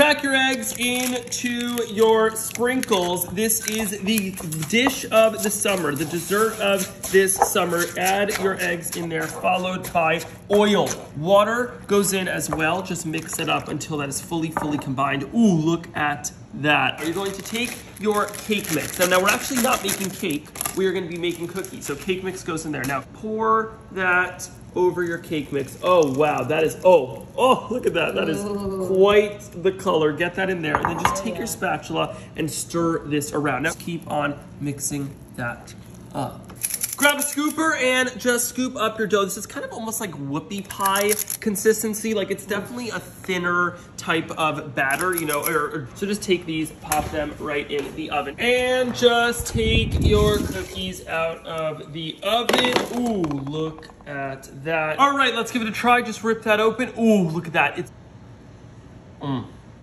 Crack your eggs into your sprinkles. This is the dish of the summer, the dessert of this summer. Add your eggs in there, followed by oil. Water goes in as well. Just mix it up until that is fully, fully combined. Ooh, look at that. Are You're going to take your cake mix. Now, now we're actually not making cake. We are going to be making cookies. So cake mix goes in there. Now pour that over your cake mix. Oh, wow. That is, oh, oh, look at that. That is quite the color. Get that in there. And then just take your spatula and stir this around. Now keep on mixing that up. Grab a scooper and just scoop up your dough. This is kind of almost like whoopie pie consistency. Like it's definitely a thinner type of batter, you know, or, or, so just take these, pop them right in the oven. And just take your cookies out of the oven. Ooh, look at that. All right, let's give it a try. Just rip that open. Ooh, look at that. It's, mm.